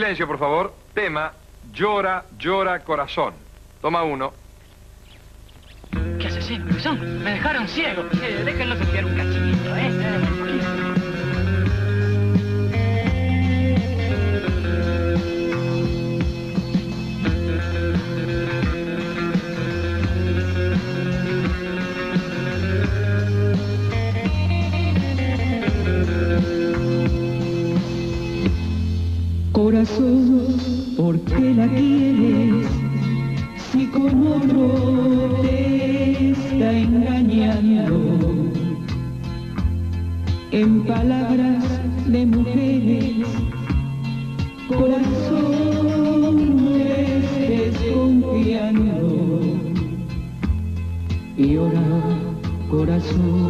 Silencio, por favor. Tema, llora, llora, corazón. Toma uno. ¿Qué asesinos son? Me dejaron ciego. Eh, déjenlos un cachito, ¿eh? Corazón, ¿por qué la quieres? Si con otro te está engañando. En palabras de mujeres, corazón, me estés confiando. Y ahora, corazón,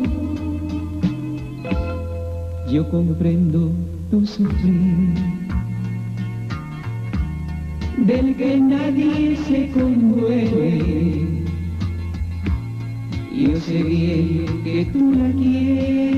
yo comprendo tu sufrir, del que nadie se conmueve. Yo sé bien que tú la quieres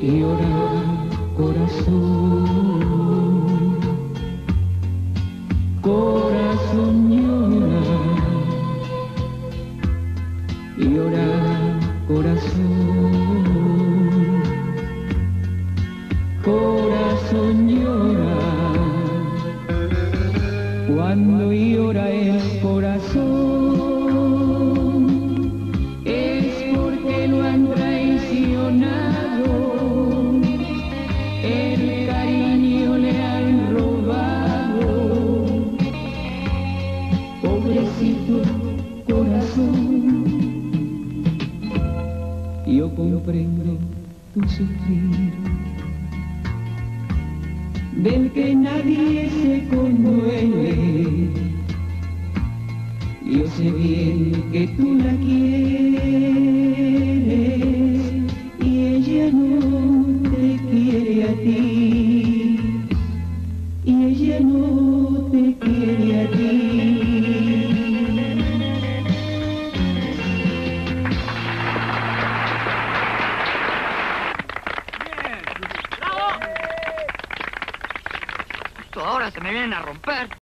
Llora, corazón, corazón llora, llora, corazón, corazón llora, cuando llora el corazón, yo comprendo tu sufrir, del que nadie se conmueve. Yo sé bien que tú la quieres y ella no ahora se me vienen a romper.